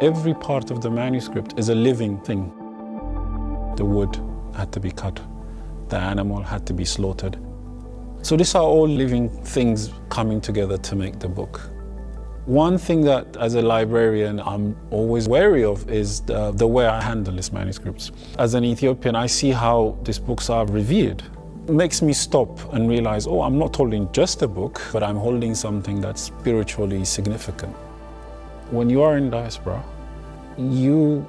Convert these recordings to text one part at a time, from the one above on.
Every part of the manuscript is a living thing. The wood had to be cut, the animal had to be slaughtered. So these are all living things coming together to make the book. One thing that, as a librarian, I'm always wary of is the, the, way I handle these manuscripts. As an Ethiopian, I see how these books are revered. It makes me stop and realize, oh, I'm not holding just a book, but I'm holding something that's spiritually significant. When you are in diaspora, you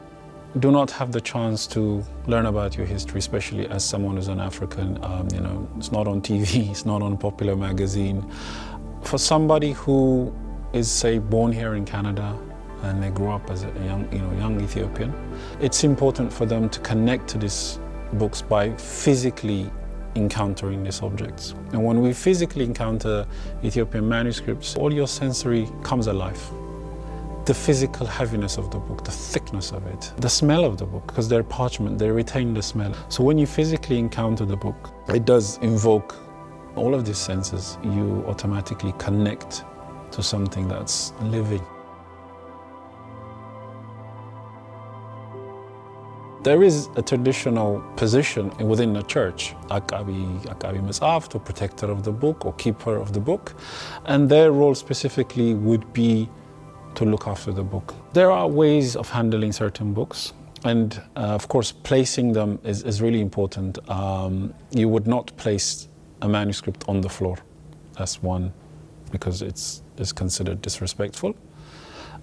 do not have the chance to learn about your history, especially as someone who's an African. Um, you know, it's not on TV, it's not on popular magazine. For somebody who is, say, born here in Canada and they grew up as a young, you know, young Ethiopian, it's important for them to connect to these books by physically encountering these objects. And when we physically encounter Ethiopian manuscripts, all your sensory comes alive. The physical heaviness of the book, the thickness of it, the smell of the book, because they're parchment, they retain the smell. So when you physically encounter the book, it does invoke all of these senses. You automatically connect to something that's living. There is a traditional position within the church, Akabi, Akabi Mesaf, or protector of the book or keeper of the book, and their role specifically would be to look after the book. There are ways of handling certain books, and uh, of course, placing them is, is really important. Um, you would not place a manuscript on the floor. That's one, because it's, it's considered disrespectful.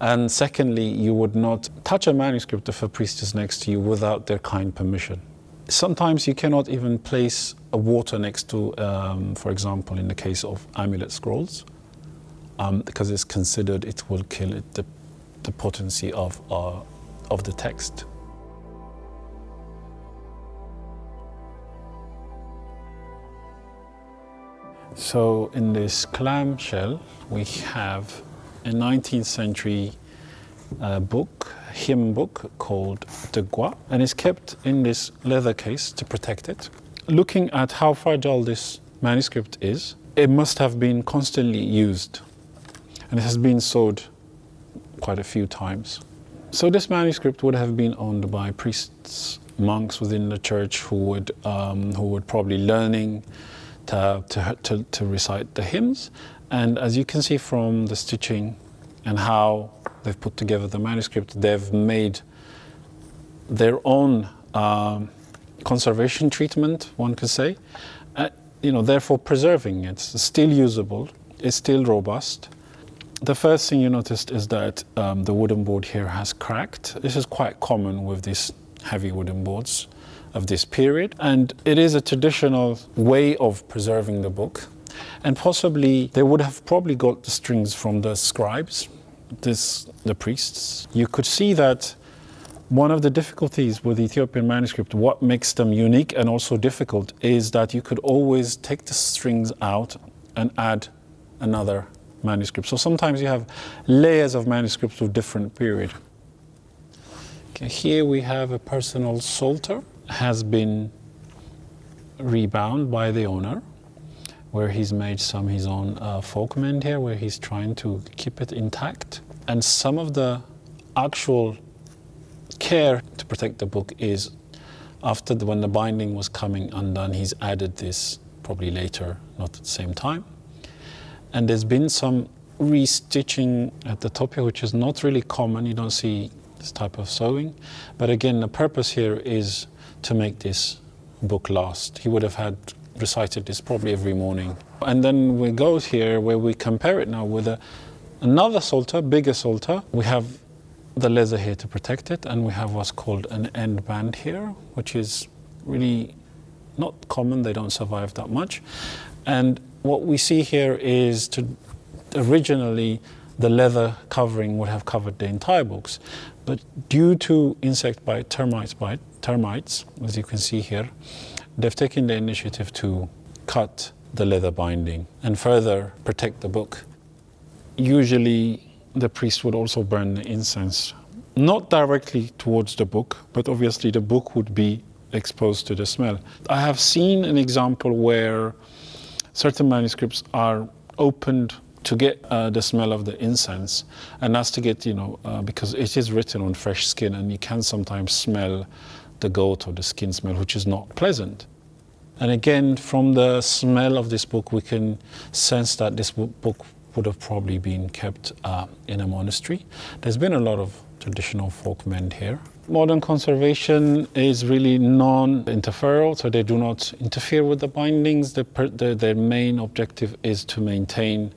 And secondly, you would not touch a manuscript if a priest is next to you without their kind permission. Sometimes you cannot even place a water next to, um, for example, in the case of amulet scrolls, um, because it's considered it will kill it, the, the potency of, uh, of the text. So in this clamshell, we have a 19th century uh, book, hymn book called Degwa, and it's kept in this leather case to protect it. Looking at how fragile this manuscript is, it must have been constantly used, and it has been sewed quite a few times. So this manuscript would have been owned by priests, monks within the church who would, um, who would probably learning to, to, to, to recite the hymns and as you can see from the stitching and how they've put together the manuscript, they've made their own um, conservation treatment, one could say, uh, you know, therefore preserving it. It's still usable, it's still robust. The first thing you noticed is that um, the wooden board here has cracked. This is quite common with these heavy wooden boards of this period, and it is a traditional way of preserving the book. And possibly they would have probably got the strings from the scribes, this, the priests. You could see that one of the difficulties with Ethiopian manuscript, what makes them unique and also difficult, is that you could always take the strings out and add another manuscript. So sometimes you have layers of manuscripts of different period. Okay, here we have a personal psalter, has been rebound by the owner where he's made some his own uh, folk mend here, where he's trying to keep it intact. And some of the actual care to protect the book is after the, when the binding was coming undone, he's added this probably later, not at the same time. And there's been some restitching at the top here, which is not really common. You don't see this type of sewing. But again, the purpose here is to make this book last. He would have had recited this probably every morning. And then we go here where we compare it now with a, another psalter, bigger psalter. We have the leather here to protect it, and we have what's called an end band here, which is really not common, they don't survive that much. And what we see here is to originally the leather covering would have covered the entire books. But due to insect bite, termites bite, termites, as you can see here, they've taken the initiative to cut the leather binding and further protect the book. Usually, the priest would also burn the incense, not directly towards the book, but obviously the book would be exposed to the smell. I have seen an example where certain manuscripts are opened to get uh, the smell of the incense, and that's to get, you know, uh, because it is written on fresh skin, and you can sometimes smell the goat or the skin smell, which is not pleasant. And again, from the smell of this book, we can sense that this book would have probably been kept uh, in a monastery. There's been a lot of traditional folk mend here. Modern conservation is really non-interferal, so they do not interfere with the bindings. The, the, their main objective is to maintain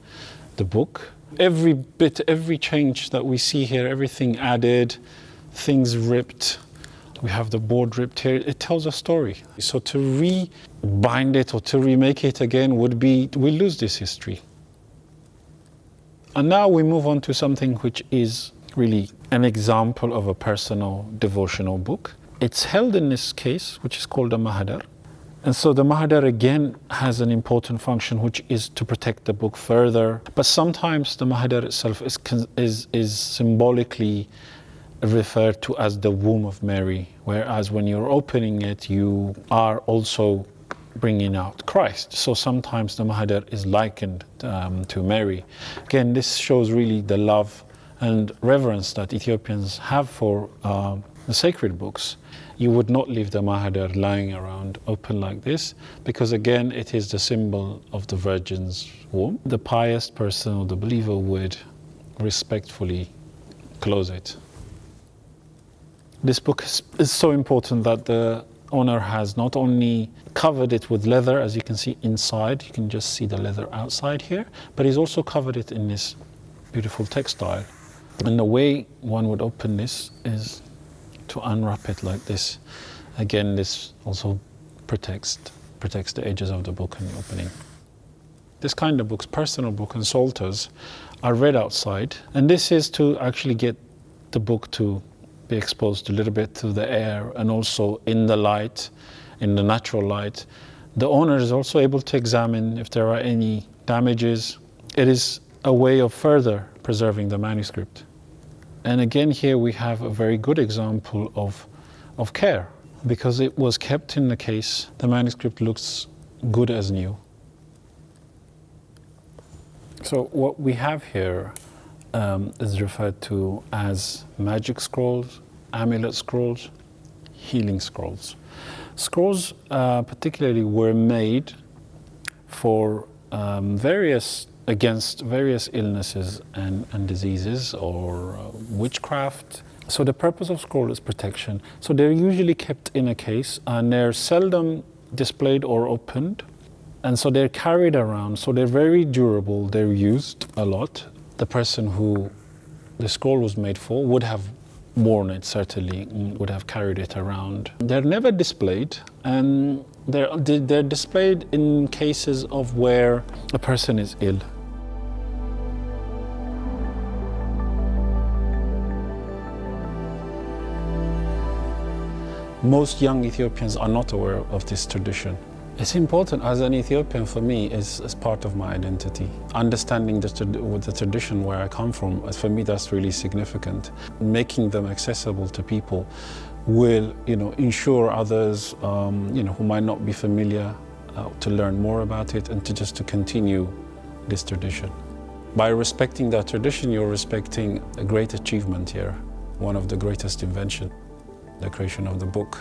the book. Every bit, every change that we see here, everything added, things ripped, we have the board ripped here, it tells a story. So to rebind it or to remake it again would be, we lose this history. And now we move on to something which is really an example of a personal devotional book. It's held in this case, which is called a mahadar. And so the mahadar again has an important function, which is to protect the book further. But sometimes the mahadar itself is, is, is symbolically referred to as the womb of Mary, whereas when you're opening it, you are also bringing out Christ. So sometimes the Mahadar is likened um, to Mary. Again, this shows really the love and reverence that Ethiopians have for uh, the sacred books. You would not leave the Mahadar lying around open like this because, again, it is the symbol of the Virgin's womb. The pious person or the believer would respectfully close it. This book is so important that the owner has not only covered it with leather, as you can see inside, you can just see the leather outside here, but he's also covered it in this beautiful textile. And the way one would open this is to unwrap it like this. Again, this also protects, protects the edges of the book and the opening. This kind of books, personal book and psalters, are read outside. And this is to actually get the book to be exposed a little bit to the air and also in the light, in the natural light. The owner is also able to examine if there are any damages. It is a way of further preserving the manuscript. And again, here we have a very good example of, of care because it was kept in the case. The manuscript looks good as new. So what we have here um, is referred to as magic scrolls, amulet scrolls, healing scrolls. Scrolls uh, particularly were made for um, various against various illnesses and, and diseases or uh, witchcraft. So the purpose of scroll is protection. So they're usually kept in a case and they're seldom displayed or opened. And so they're carried around. So they're very durable. They're used a lot the person who the scroll was made for would have worn it certainly would have carried it around they're never displayed and they're, they're displayed in cases of where a person is ill most young Ethiopians are not aware of this tradition it's important as an Ethiopian for me is, part of my identity. Understanding the, the tradition where I come from, for me that's really significant. Making them accessible to people will you know, ensure others um, you know, who might not be familiar uh, to learn more about it and to just to continue this tradition. By respecting that tradition, you're respecting a great achievement here, one of the greatest inventions, the creation of the book.